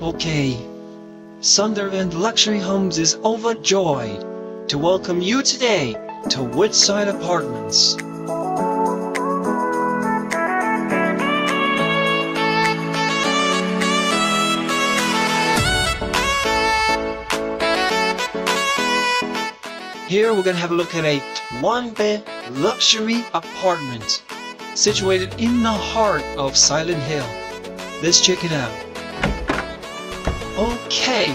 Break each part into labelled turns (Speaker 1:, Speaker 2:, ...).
Speaker 1: Okay, Sunderland Luxury Homes is overjoyed to welcome you today to Woodside Apartments. Here we're gonna have a look at a one-bed luxury apartment situated in the heart of Silent Hill. Let's check it out. Okay,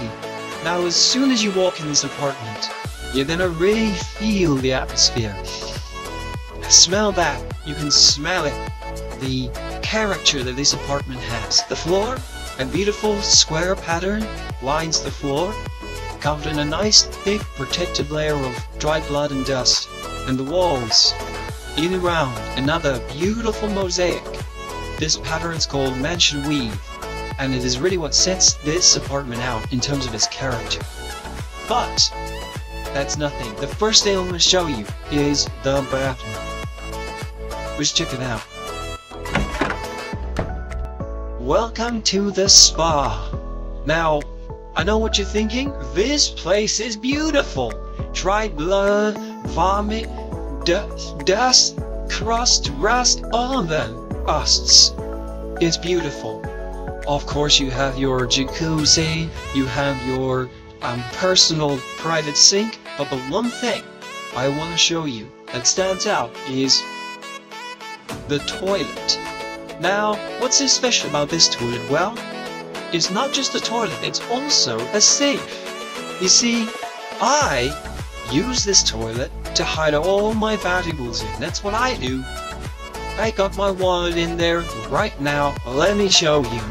Speaker 1: now as soon as you walk in this apartment, you're gonna really feel the atmosphere. Smell that. You can smell it. The character that this apartment has. The floor, a beautiful square pattern lines the floor, covered in a nice thick protective layer of dried blood and dust. And the walls, in and around, another beautiful mosaic. This pattern is called Mansion Weave, and it is really what sets this apartment out in terms of its character. But, that's nothing. The first thing I'm going to show you is the bathroom. Let's check it out. Welcome to the spa. Now, I know what you're thinking. This place is beautiful. Dry blood, vomit, dust, dust, crust, rust, all of them. Rusts. It's beautiful. Of course, you have your jacuzzi, you have your um, personal private sink, but the one thing I want to show you that stands out is the toilet. Now, what's so special about this toilet? Well, it's not just a toilet, it's also a safe. You see, I use this toilet to hide all my valuables in. That's what I do. I got my wallet in there right now. Let me show you.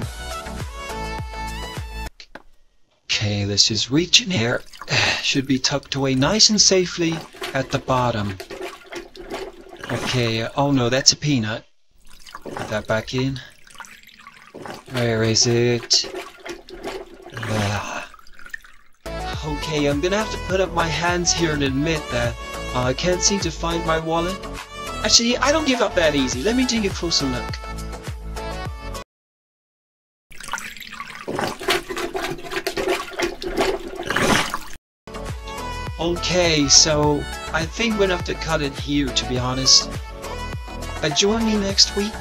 Speaker 1: Okay, let's just reach in here. Should be tucked away nice and safely at the bottom. Okay, oh no, that's a peanut. Put that back in. Where is it? Ah. Okay, I'm gonna have to put up my hands here and admit that uh, I can't seem to find my wallet. Actually, I don't give up that easy. Let me take a closer look. Okay, so I think we're gonna have to cut it here, to be honest. But join me next week.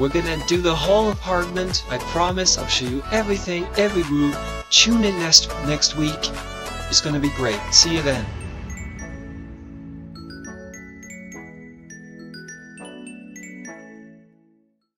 Speaker 1: We're gonna do the whole apartment. I promise I'll show you everything, every room. Tune in next next week. It's gonna be great. See you then.